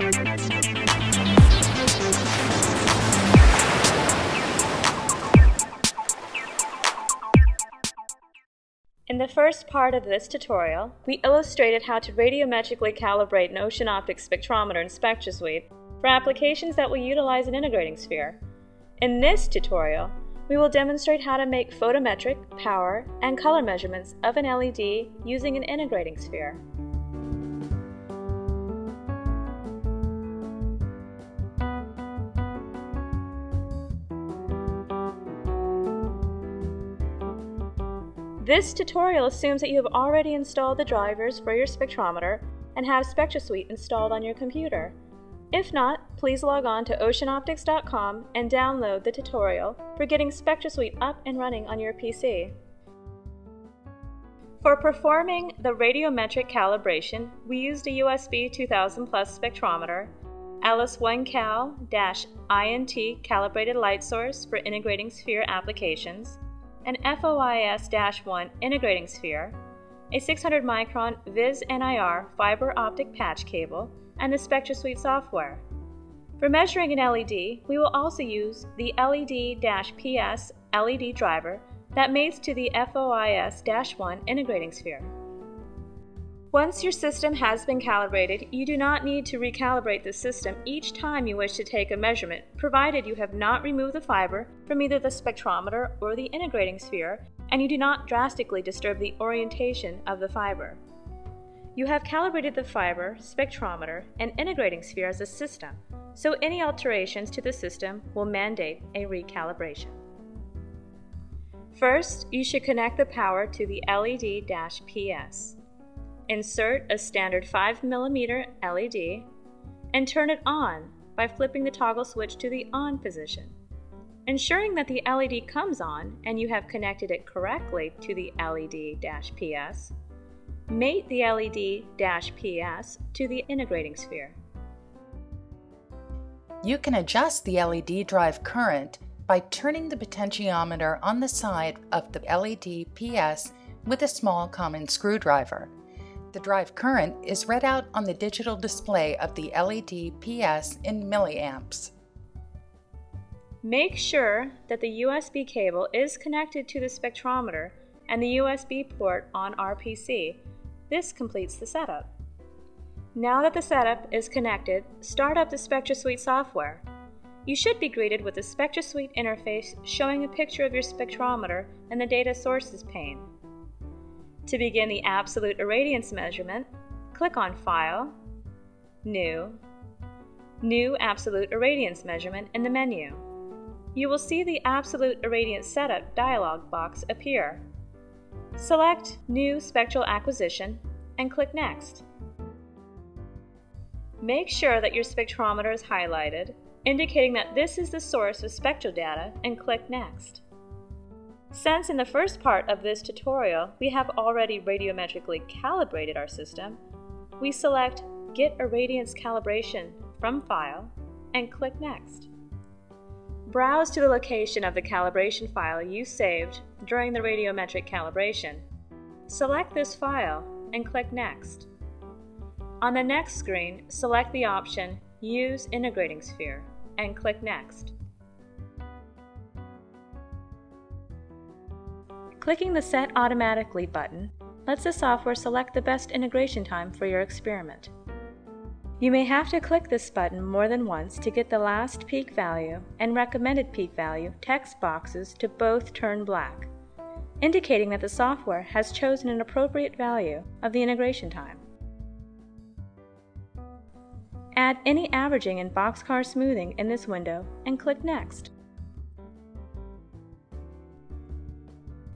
In the first part of this tutorial, we illustrated how to radiometrically calibrate an ocean optics spectrometer and SpectraSuite for applications that will utilize an integrating sphere. In this tutorial, we will demonstrate how to make photometric, power, and color measurements of an LED using an integrating sphere. This tutorial assumes that you have already installed the drivers for your spectrometer and have SpectraSuite installed on your computer. If not, please log on to oceanoptics.com and download the tutorial for getting SpectraSuite up and running on your PC. For performing the radiometric calibration, we used a USB 2000 Plus spectrometer, LS-1-CAL-INT calibrated light source for integrating sphere applications, an FOIS-1 integrating sphere, a 600 micron VIS-NIR fiber optic patch cable, and the SpectraSuite software. For measuring an LED, we will also use the LED-PS LED driver that mates to the FOIS-1 integrating sphere. Once your system has been calibrated, you do not need to recalibrate the system each time you wish to take a measurement, provided you have not removed the fiber from either the spectrometer or the integrating sphere, and you do not drastically disturb the orientation of the fiber. You have calibrated the fiber, spectrometer, and integrating sphere as a system, so any alterations to the system will mandate a recalibration. First, you should connect the power to the LED-PS. Insert a standard 5mm LED and turn it on by flipping the toggle switch to the on position. Ensuring that the LED comes on and you have connected it correctly to the LED-PS, mate the LED-PS to the integrating sphere. You can adjust the LED drive current by turning the potentiometer on the side of the LED-PS with a small common screwdriver. The drive current is read out on the digital display of the LED PS in milliamps. Make sure that the USB cable is connected to the spectrometer and the USB port on RPC. This completes the setup. Now that the setup is connected, start up the SpectraSuite software. You should be greeted with the SpectraSuite interface showing a picture of your spectrometer and the data sources pane. To begin the absolute irradiance measurement, click on File, New, New Absolute Irradiance Measurement in the menu. You will see the Absolute Irradiance Setup dialog box appear. Select New Spectral Acquisition and click Next. Make sure that your spectrometer is highlighted, indicating that this is the source of spectral data, and click Next. Since in the first part of this tutorial we have already radiometrically calibrated our system, we select Get Irradiance Calibration from File and click Next. Browse to the location of the calibration file you saved during the radiometric calibration. Select this file and click Next. On the next screen, select the option Use Integrating Sphere and click Next. Clicking the Set Automatically button lets the software select the best integration time for your experiment. You may have to click this button more than once to get the last peak value and recommended peak value text boxes to both turn black, indicating that the software has chosen an appropriate value of the integration time. Add any averaging and boxcar smoothing in this window and click Next.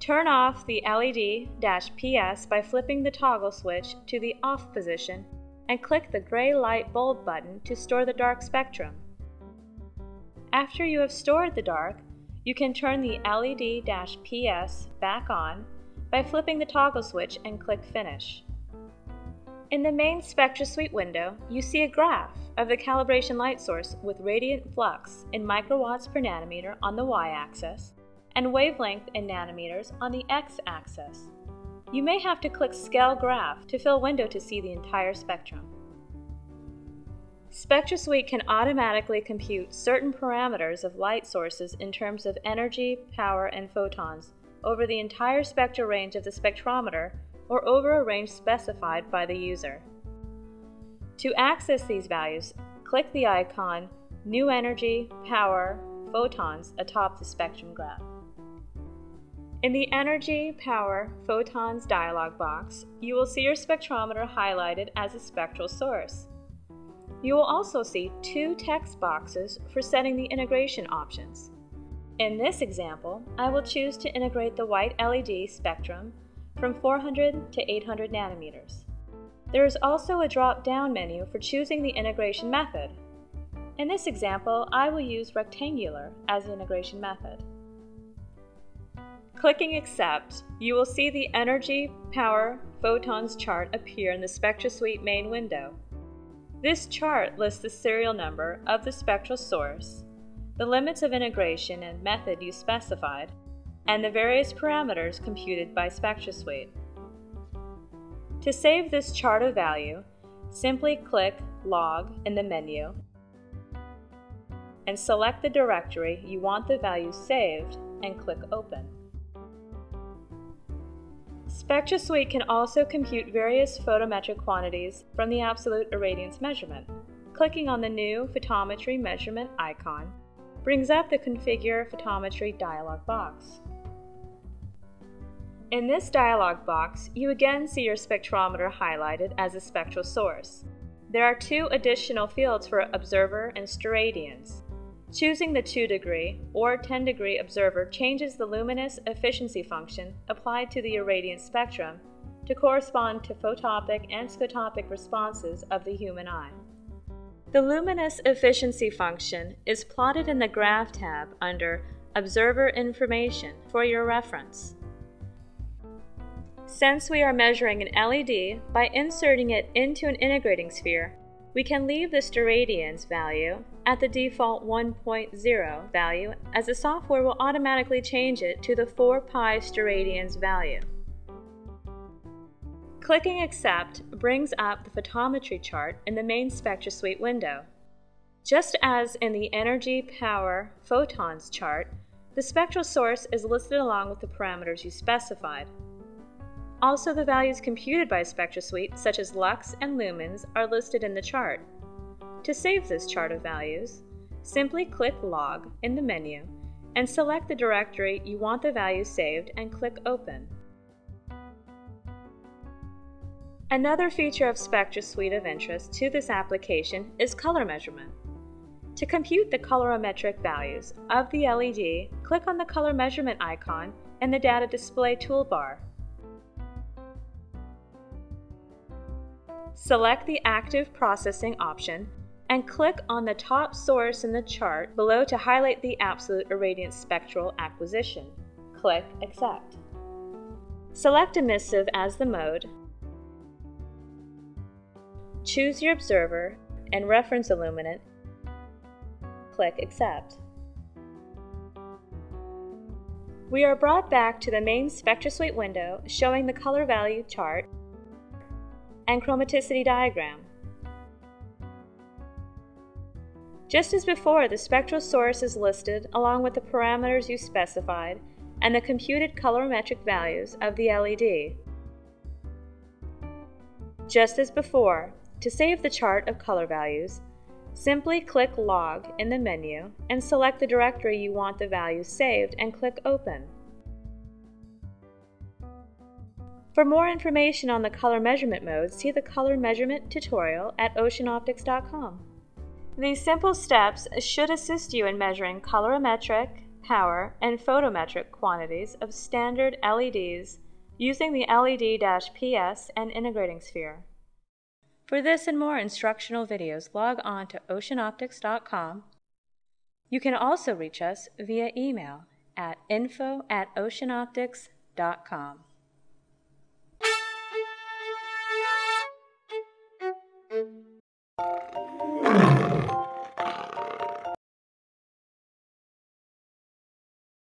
Turn off the LED-PS by flipping the toggle switch to the off position and click the gray light bulb button to store the dark spectrum. After you have stored the dark, you can turn the LED-PS back on by flipping the toggle switch and click Finish. In the main SpectraSuite window, you see a graph of the calibration light source with radiant flux in microwatts per nanometer on the y-axis and wavelength in nanometers on the x-axis. You may have to click Scale Graph to fill window to see the entire spectrum. SpectraSuite can automatically compute certain parameters of light sources in terms of energy, power, and photons over the entire spectral range of the spectrometer or over a range specified by the user. To access these values, click the icon New Energy, Power, Photons atop the spectrum graph. In the Energy, Power, Photons dialog box, you will see your spectrometer highlighted as a spectral source. You will also see two text boxes for setting the integration options. In this example, I will choose to integrate the white LED spectrum from 400 to 800 nanometers. There is also a drop-down menu for choosing the integration method. In this example, I will use rectangular as the integration method. Clicking Accept, you will see the energy, power, photons chart appear in the SpectraSuite main window. This chart lists the serial number of the spectral source, the limits of integration and method you specified, and the various parameters computed by SpectraSuite. To save this chart of value, simply click Log in the menu and select the directory you want the value saved and click Open. SpectraSuite can also compute various photometric quantities from the absolute irradiance measurement. Clicking on the new photometry measurement icon brings up the Configure Photometry dialog box. In this dialog box, you again see your spectrometer highlighted as a spectral source. There are two additional fields for observer and steradians. Choosing the 2 degree or 10 degree observer changes the luminous efficiency function applied to the irradiance spectrum to correspond to photopic and scotopic responses of the human eye. The luminous efficiency function is plotted in the Graph tab under Observer Information for your reference. Since we are measuring an LED, by inserting it into an integrating sphere, we can leave the steradians value at the default 1.0 value as the software will automatically change it to the 4 pi steradians value. Clicking Accept brings up the photometry chart in the main SpectraSuite window. Just as in the energy, power, photons chart, the spectral source is listed along with the parameters you specified. Also, the values computed by SpectraSuite, such as lux and lumens, are listed in the chart. To save this chart of values, simply click Log in the menu and select the directory you want the value saved and click Open. Another feature of SpectraSuite of interest to this application is color measurement. To compute the colorimetric values of the LED, click on the color measurement icon in the Data Display toolbar. Select the Active Processing option and click on the top source in the chart below to highlight the absolute irradiance spectral acquisition. Click Accept. Select emissive as the mode. Choose your observer and reference illuminant. Click Accept. We are brought back to the main SpectraSuite window showing the color value chart and chromaticity diagram. Just as before, the spectral source is listed along with the parameters you specified and the computed colorimetric values of the LED. Just as before, to save the chart of color values, simply click Log in the menu and select the directory you want the values saved and click Open. For more information on the color measurement mode, see the color measurement tutorial at oceanoptics.com. These simple steps should assist you in measuring colorimetric, power, and photometric quantities of standard LEDs using the LED-PS and integrating sphere. For this and more instructional videos, log on to oceanoptics.com. You can also reach us via email at info at oceanoptics.com.